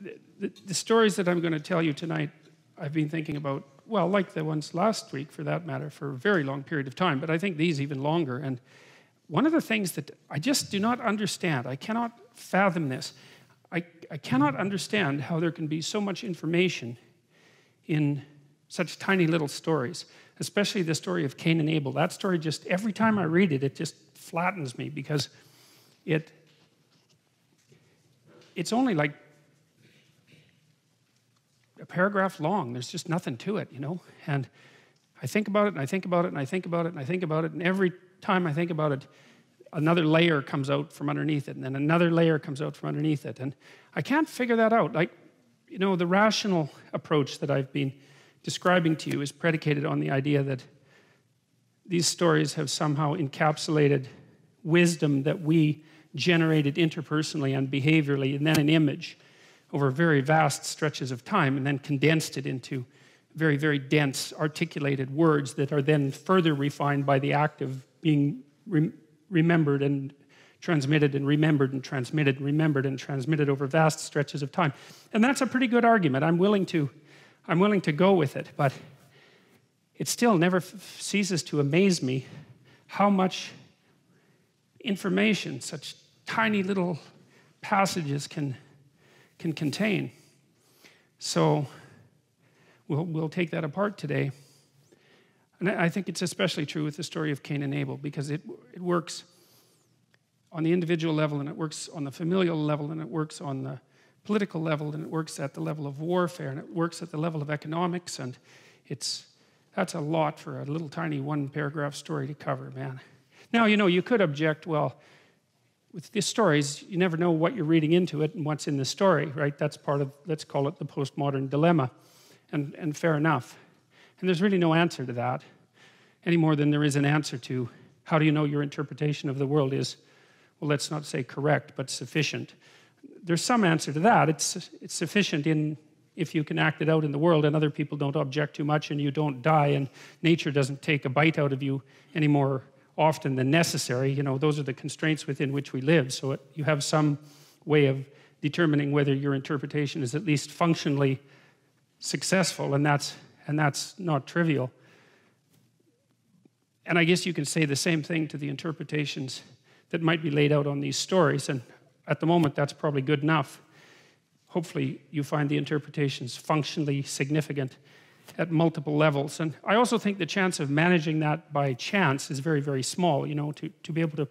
the, the, stories that I'm going to tell you tonight, I've been thinking about, well, like the ones last week for that matter, for a very long period of time, but I think these even longer. And one of the things that I just do not understand, I cannot fathom this. I, I cannot understand how there can be so much information in such tiny little stories, especially the story of Cain and Abel. That story just, every time I read it, it just flattens me because it, it's only like a paragraph long. There's just nothing to it, you know? And I think about it and I think about it and I think about it and I think about it, and every time I think about it, another layer comes out from underneath it, and then another layer comes out from underneath it. And I can't figure that out. Like, you know, the rational approach that I've been describing to you is predicated on the idea that these stories have somehow encapsulated wisdom that we generated interpersonally and behaviorally, and then an image over very vast stretches of time, and then condensed it into very, very dense, articulated words that are then further refined by the act of being re remembered and transmitted and remembered and transmitted and remembered and transmitted over vast stretches of time. And that's a pretty good argument. I'm willing to, I'm willing to go with it, but it still never ceases to amaze me how much information such tiny little passages can, can contain. So we'll, we'll take that apart today. And I think it's especially true with the story of Cain and Abel because it, it works on the individual level and it works on the familial level and it works on the political level and it works at the level of warfare and it works at the level of economics and it's that's a lot for a little tiny one paragraph story to cover man now you know you could object well with these stories, you never know what you're reading into it and what's in the story, right? That's part of, let's call it the postmodern dilemma. And, and fair enough. And there's really no answer to that any more than there is an answer to how do you know your interpretation of the world is, well, let's not say correct, but sufficient. There's some answer to that. It's, it's sufficient in if you can act it out in the world and other people don't object too much and you don't die and nature doesn't take a bite out of you anymore often than necessary. You know, those are the constraints within which we live. So it, you have some way of determining whether your interpretation is at least functionally successful, and that's, and that's not trivial. And I guess you can say the same thing to the interpretations that might be laid out on these stories. And at the moment, that's probably good enough. Hopefully, you find the interpretations functionally significant at multiple levels. And I also think the chance of managing that by chance is very, very small, you know, to, to be able to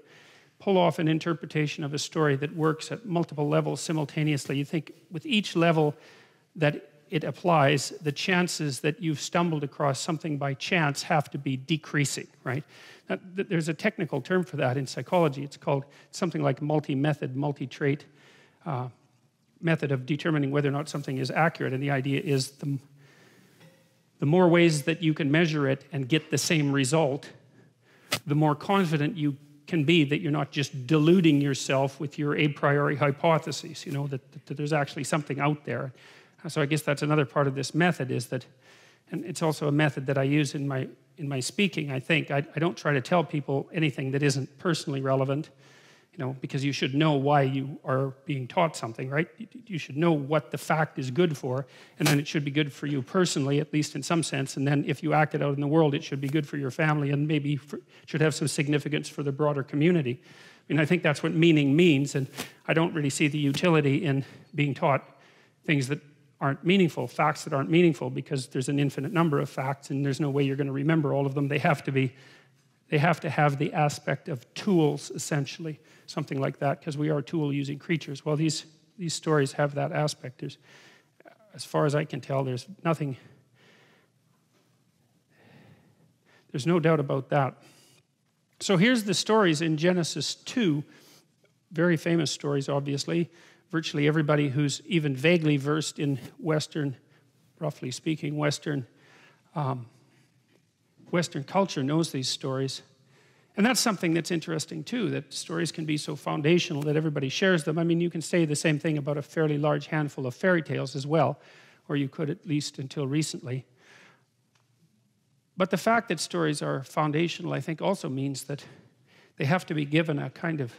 pull off an interpretation of a story that works at multiple levels simultaneously. You think with each level that it applies, the chances that you've stumbled across something by chance have to be decreasing, right? Now, there's a technical term for that in psychology. It's called something like multi method, multi trait uh, method of determining whether or not something is accurate. And the idea is the the more ways that you can measure it and get the same result, the more confident you can be that you're not just deluding yourself with your a priori hypotheses, you know, that, that, there's actually something out there. So I guess that's another part of this method is that, and it's also a method that I use in my, in my speaking, I think. I, I don't try to tell people anything that isn't personally relevant you know, because you should know why you are being taught something, right? You should know what the fact is good for, and then it should be good for you personally, at least in some sense. And then if you act it out in the world, it should be good for your family and maybe for, should have some significance for the broader community. I mean, I think that's what meaning means, and I don't really see the utility in being taught things that aren't meaningful, facts that aren't meaningful, because there's an infinite number of facts, and there's no way you're going to remember all of them. They have to be, they have to have the aspect of tools, essentially something like that, because we are tool using creatures. Well, these, these stories have that aspect. There's, as far as I can tell, there's nothing, there's no doubt about that. So here's the stories in Genesis 2, very famous stories, obviously. Virtually everybody who's even vaguely versed in Western, roughly speaking, Western, um, Western culture knows these stories. And that's something that's interesting too, that stories can be so foundational that everybody shares them. I mean, you can say the same thing about a fairly large handful of fairy tales as well, or you could at least until recently. But the fact that stories are foundational, I think, also means that they have to be given a kind of,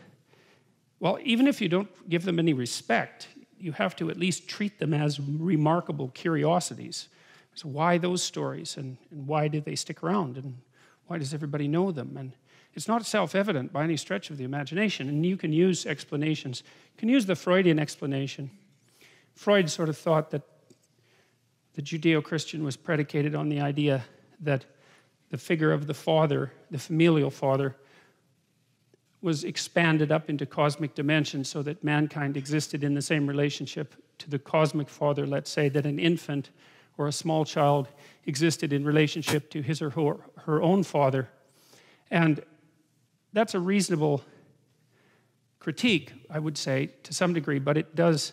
well, even if you don't give them any respect, you have to at least treat them as remarkable curiosities. So why those stories and, and why did they stick around and why does everybody know them? And it's not self-evident by any stretch of the imagination. And you can use explanations. You can use the Freudian explanation. Freud sort of thought that the Judeo-Christian was predicated on the idea that the figure of the father, the familial father, was expanded up into cosmic dimensions so that mankind existed in the same relationship to the cosmic father, let's say, that an infant or a small child existed in relationship to his or her, her own father. And that's a reasonable critique, I would say, to some degree, but it does,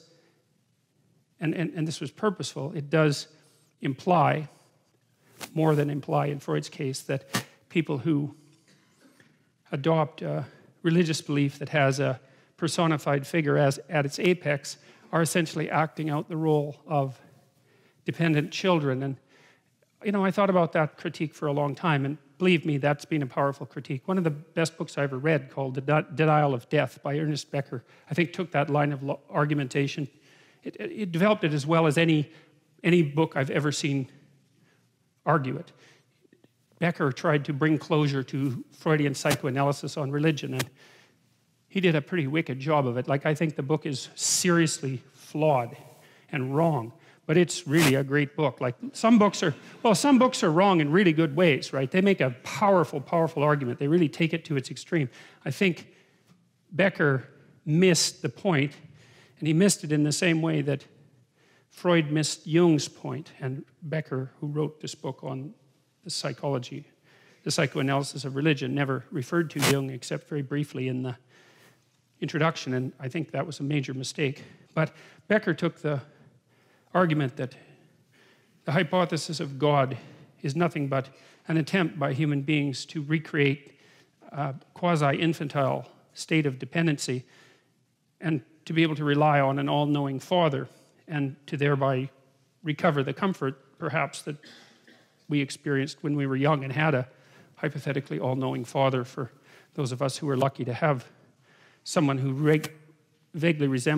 and, and, and this was purposeful, it does imply, more than imply in Freud's case, that people who adopt a religious belief that has a personified figure as at its apex are essentially acting out the role of dependent children. And, you know, I thought about that critique for a long time, and believe me, that's been a powerful critique. One of the best books I ever read, called The Denial of Death by Ernest Becker, I think took that line of argumentation. It, it developed it as well as any, any book I've ever seen argue it. Becker tried to bring closure to Freudian psychoanalysis on religion, and he did a pretty wicked job of it. Like, I think the book is seriously flawed and wrong but it's really a great book. Like some books are, well, some books are wrong in really good ways, right? They make a powerful, powerful argument. They really take it to its extreme. I think Becker missed the point, and he missed it in the same way that Freud missed Jung's point, and Becker, who wrote this book on the psychology, the psychoanalysis of religion, never referred to Jung except very briefly in the introduction, and I think that was a major mistake. But Becker took the argument that the hypothesis of God is nothing but an attempt by human beings to recreate a quasi-infantile state of dependency and to be able to rely on an all-knowing father and to thereby recover the comfort perhaps that we experienced when we were young and had a hypothetically all-knowing father for those of us who were lucky to have someone who vaguely resembled